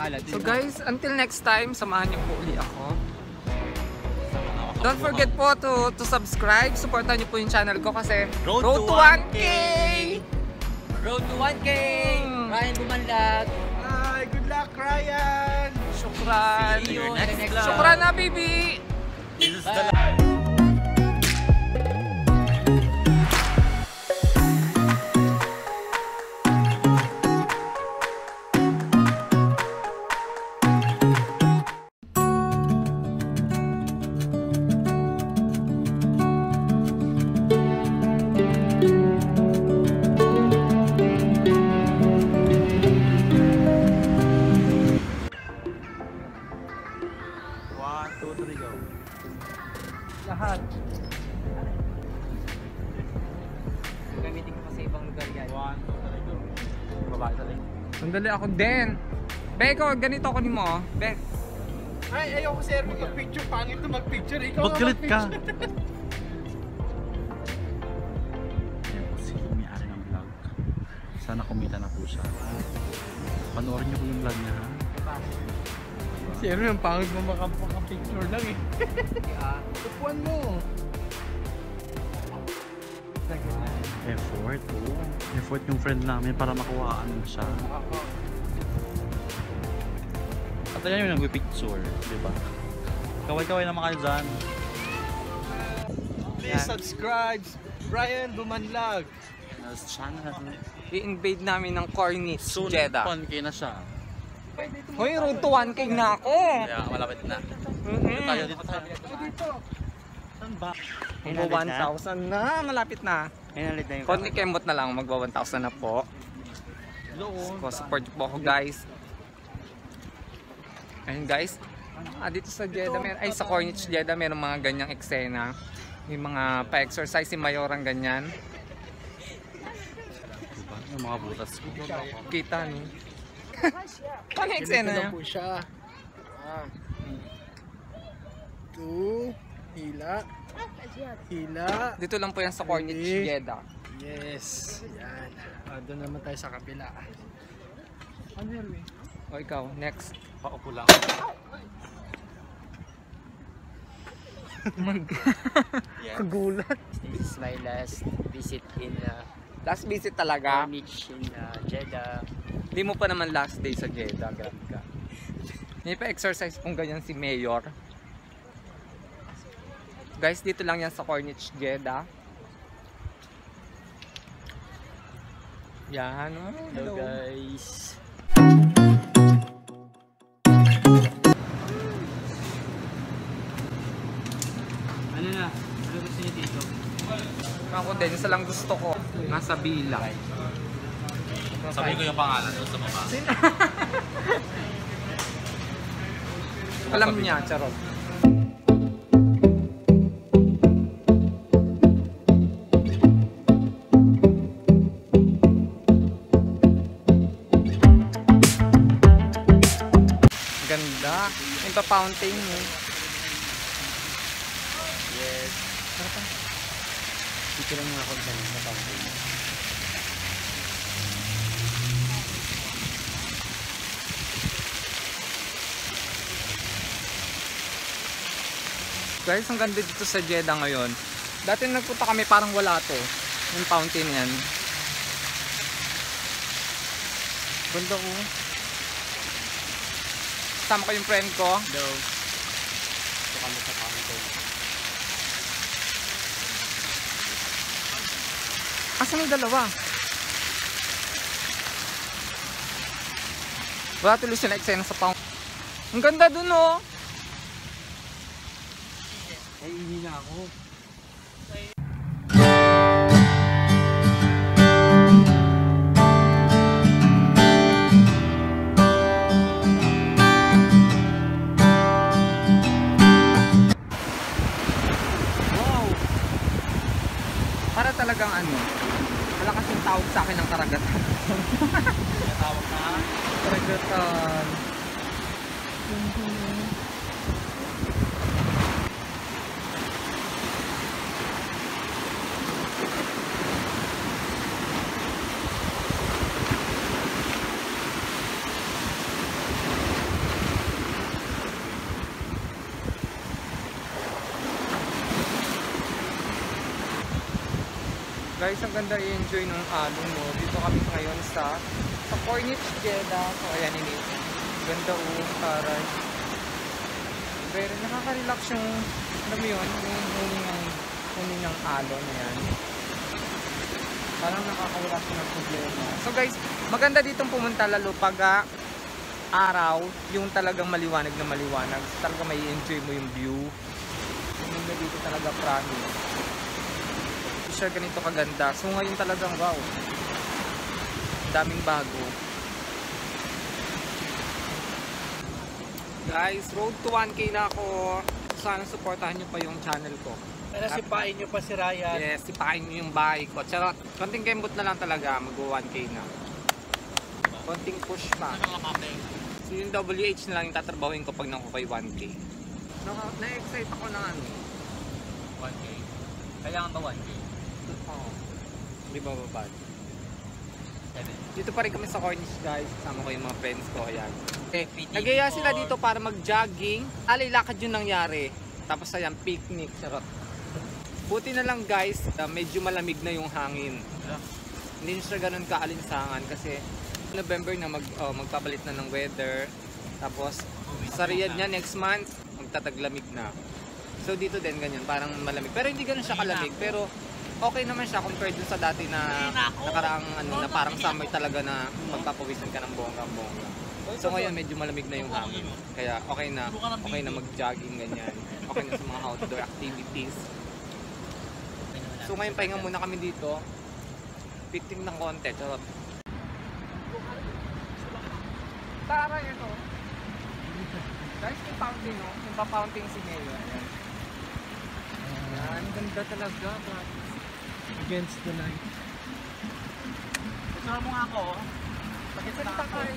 kalat. So guys, until next time, samahan niyo po uli ako. Don't forget po to to subscribe. Supportan niyo po yung channel ko kasi Road road to to 1K! Road to 1K! Mm. Ryan Bumanlag. Hi, good luck, Ryan! Shukran! See you in the next vlog. Shukran na, baby! This is the life. One, two, three, go. Lahat. Gamitin ko pa sa ibang lugar yan. One, two, three, go. Babae talaga. Sandali ako din. Be, ikaw, ganito ako ni mo. oh. Be, Ay, ayoko sir, mag-picture. Pangit na mag-picture. Ikaw Huwag galit ka. mag-picture. Ayan po si may-ari ng vlog. Sana kumita na po siya. Panoorin niyo po yung vlog niya ha. Sir, yung pangit mo makapicture lang eh. Ah, Tupuan mo. Effort. Oo. Effort yung friend namin para makuhaan mo siya. At ayan yung nagpipicture, di ba? Kaway-kaway naman kayo dyan. Please subscribe. Brian Bumanlag. Nas channel. i-invade namin ng Corniche, Soon, Jeddah. 1K na siya. Hoy, road to 1K na ako! Kaya malapit na. Mhm. Dito tayo, dito tayo. Saan ba? Magwa 1,000 na, malapit na. Inalit na yung Konti kembot na lang, magwa 1,000 na po. So, support po ako guys. Ayun guys. Ah, dito sa Jeddah, mer ay sa Corniche Jeddah, meron mga ganyang eksena. May mga pa-exercise si Mayorang ganyan. Diba? Yung mga butas ko. Kita no. Yung eksena niya? po siya. Ah. Two. Hila. Hila. Dito lang po yan sa Corniche Really? Jeddah. Yes. Yan. Ah, doon naman tayo sa kabila. Ano yan, eh? O ikaw, next. Paupo lang. Kagulat. This is my last visit in uh, Last visit talaga. Corniche in uh, Jeddah. Hindi mo pa naman last day sa Jeddah. Grabe ka. May pa-exercise kung ganyan si Mayor. Guys, dito lang yan sa Corniche, Jeddah. Yan. Oh, Hello guys. Ano na? Ano gusto niyo dito? Ako din, isa lang gusto ko. Nasa bilang. Sabi ko yung pangalan doon sa baba. Alam niya, charot. Ganda. Yung pa-fountain eh. Yes. Dito lang ako sa mga fountain. Guys, ang ganda dito sa Jeddah ngayon. Dati nagpunta kami parang wala to. Yung fountain yan. Ganda ko. Sama ko yung friend ko. Sa Asan yung dalawa? Wala tuloy siya na eksena sa fountain. Ang ganda dun oh. Ay, hindi na ako. Para talagang ano, malakas yung tawag sa akin ng karagatan. Tawag na. karagatan. Guys, ang ganda i-enjoy ng alon mo. Dito kami ngayon sa sa Corniche Jeddah. So, ayan ini. Ganda oh, taray. Pero nakaka-relax yung, alam mo yun, yung huni ng, huni ng alon. Ayan. Parang nakakawala siya ng problema. So guys, maganda ditong pumunta lalo pag ah, araw, yung talagang maliwanag na maliwanag. Talaga may enjoy mo yung view. Yung dito talaga promise. Siya ganito kaganda. So ngayon talagang wow. Daming bago. Guys, road to 1k na ako. Sana supportahan nyo pa yung channel ko. Pero sipain nyo pa si Ryan. Yes, sipakin nyo yung bahay ko. Charot, konting kembot na lang talaga, mag 1k na. Konting push pa. So yung WH na lang yung tatrabahuin ko pag nakuha 1k. Naka- Na-excite ako na ano. 1K. Kailangan ba 1K? Oo. Di ba babad? 7. Dito pa rin kami sa Cornish guys. Kasama ko yung mga friends ko. Ayan. PT nagaya sila or- dito para mag-jogging. Alay, lakad yung nangyari. Tapos ayan, picnic. Charot. Buti na lang guys, uh, medyo malamig na yung hangin. Hindi na siya ganun kaalinsangan kasi November na mag, oh, magpapalit na ng weather. Tapos sa Riyadh niya next month, magtataglamig na. So dito din ganyan, parang malamig. Pero hindi ganun siya kalamig. Pero okay naman siya compared dun sa dati na nakaraang ano na parang summer talaga na magpapawisan ka ng bonggang-bongga. So ngayon medyo malamig na yung hangin. Kaya okay na, okay na mag-jogging ganyan. Okay na sa mga outdoor activities. So ngayon pahinga muna kami dito. Picnic ng konti, charot. Tara ito. Guys, yung fountain, no? Yung pa-fountain si Mayo. Ayan. Ayan, ganda talaga. bro. Against the light. Gusto mo nga ako. Bakit sa takay?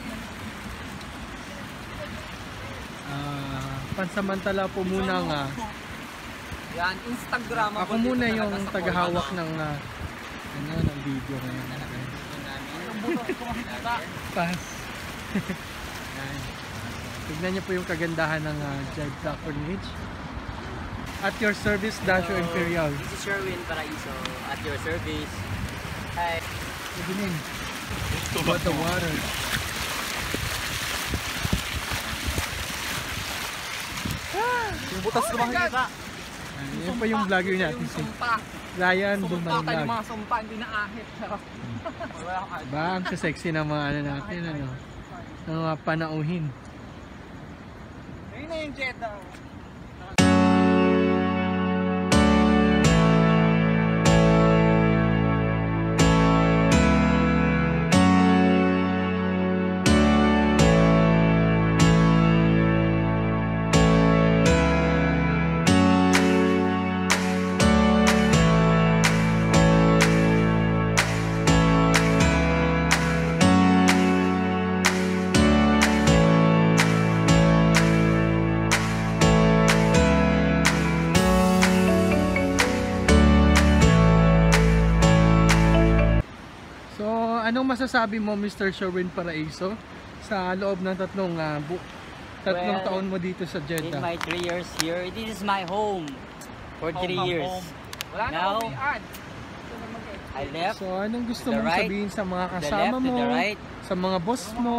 Ah, pansamantala po muna nga. Yan, Instagram. Ako muna yung tagahawak ng ah, ano, ng video ngayon. Pass. Tignan niyo po yung kagandahan ng uh, Jeddah Corniche. At your service, Dasho Imperial. This is Sherwin Paraiso at your service. Hi. Evelyn. About the water. Yung butas ko makikita. Ayan, yan po yung vlogger natin Yung si sumpa. Ryan Sumpa Bumal tayo Vlog. mga sumpa, hindi na ahit. Ka. Ba, ang sexy ng mga ano natin, ano, ng mga panauhin. Ayun na yung Jeddah. So, masasabi mo Mr. Sherwin Paraiso sa loob ng tatlong bu- tatlong Well, taon mo dito sa In Jeddah? my three years here, this is my home for three years. Wala na Now, i-add. I left So, anong gusto mong right, sabihin sa mga kasama left, mo, right. sa mga boss mo?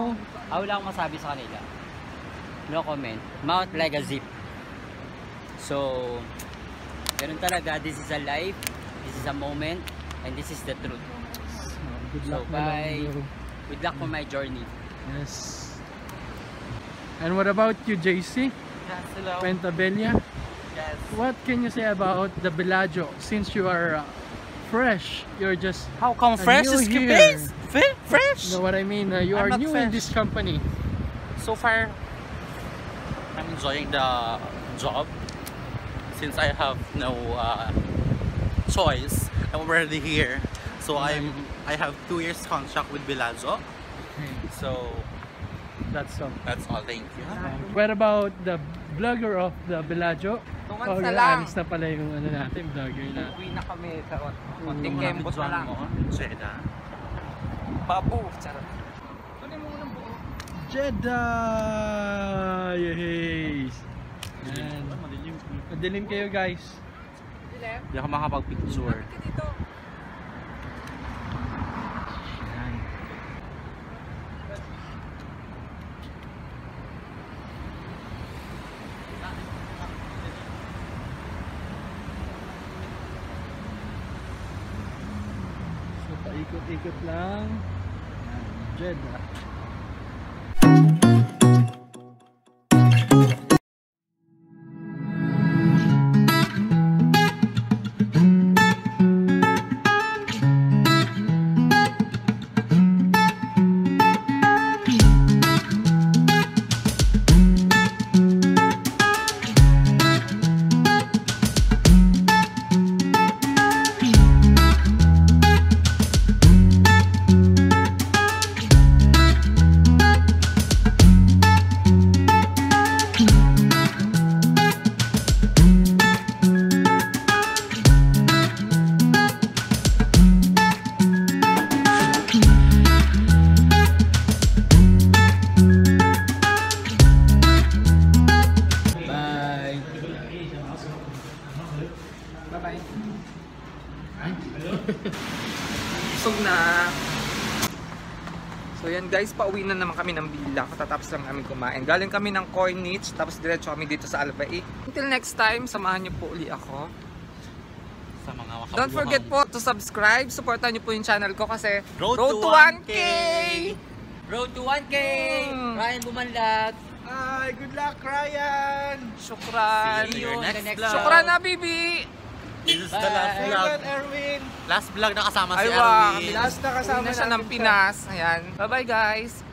Ah, wala akong masabi sa kanila. No comment. Mouth like a zip. So, ganun talaga. This is a life. This is a moment. And this is the truth. So, good luck lang, bye. Good luck for my journey. Yes. And what about you, JC? Yes, hello. Pentabella? Yes. What can you say about the Bellagio since you are uh, fresh? You're just How come fresh is? Fresh? know what I mean? Uh, you I'm are new in this company. So far, I'm enjoying the job since I have no uh, choice. I'm already here, so I'm I have two years contract with Bellagio. So That's all. that's all. Thank you. What about the vlogger of the Bellagio? Tuman Oh, sa lang. alis na pala yung ano natin, vlogger na. Uwi na kami. Charot. Konting kembot na lang. Jeddah. Babu. Charot. Tuloy mo ng buo. Jeddah! Yay! Yan. Madilim kayo guys. Dilem. Hindi ako makapag-picture. Bakit dito? Ikot-ikot lang. Jeddah. Guys, pauwi na naman kami ng villa. Katatapos lang namin kumain. Galing kami ng Coinage, tapos diretso kami dito sa Alba 8. Until next time, samahan niyo po uli ako. Sa mga makabuhang. Don't forget po to subscribe. Supportan niyo po yung channel ko kasi Road to 1K! 1K! Road to 1K! Mm. Ryan Bumanlag! Ay, good luck, Ryan! Shukran! See See you in the the next next vlog. Shukran na, Bibi! This is the last vlog. Erwin! Last vlog na kasama si. Erwin. Last na kasama na siya ng Pinas. Ayan. Bye-bye, guys.